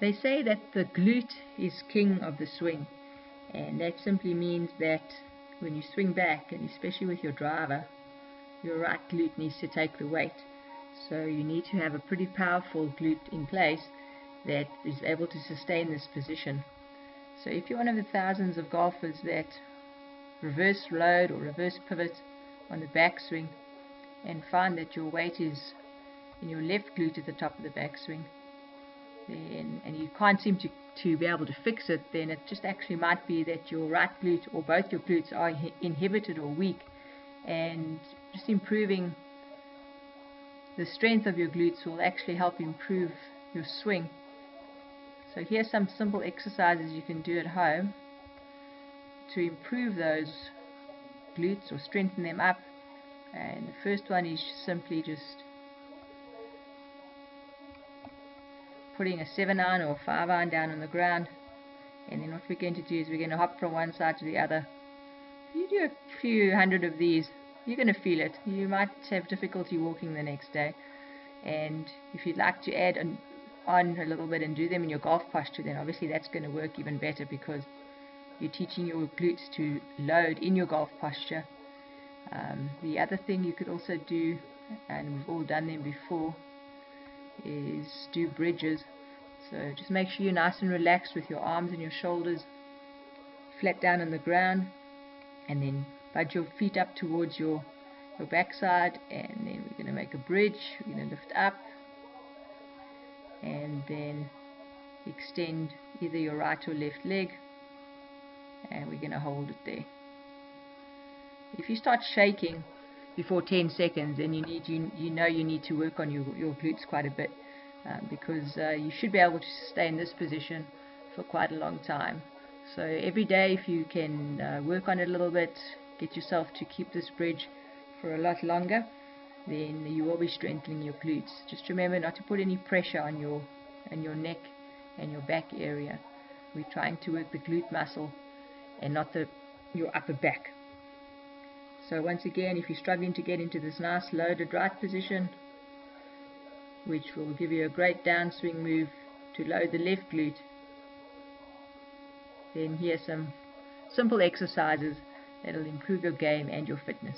They say that the glute is king of the swing, and that simply means that when you swing back, and especially with your driver, your right glute needs to take the weight. So you need to have a pretty powerful glute in place that is able to sustain this position. So if you're one of the thousands of golfers that reverse load or reverse pivot on the backswing and find that your weight is in your left glute at the top of the backswing, and you can't seem to, to be able to fix it, then it just actually might be that your right glute or both your glutes are inhibited or weak. And just improving the strength of your glutes will actually help improve your swing. So here's some simple exercises you can do at home to improve those glutes or strengthen them up. And the first one is simply just putting a 7 iron or 5 iron down on the ground. And then what we're going to do is we're going to hop from one side to the other. If you do a few hundred of these you're going to feel it. You might have difficulty walking the next day. And if you'd like to add on, on a little bit and do them in your golf posture then obviously that's going to work even better because you're teaching your glutes to load in your golf posture. Um, the other thing you could also do and we've all done them before is do bridges. So just make sure you're nice and relaxed with your arms and your shoulders flat down on the ground and then budge your feet up towards your your backside and then we're going to make a bridge. We're going to lift up and then extend either your right or left leg and we're going to hold it there. If you start shaking before 10 seconds and you need you, you know you need to work on your, your glutes quite a bit um, because uh, you should be able to stay in this position for quite a long time. So every day if you can uh, work on it a little bit get yourself to keep this bridge for a lot longer then you will be strengthening your glutes. Just remember not to put any pressure on your on your neck and your back area. We're trying to work the glute muscle and not the your upper back so once again, if you're struggling to get into this nice loaded right position, which will give you a great downswing move to load the left glute, then here's some simple exercises that'll improve your game and your fitness.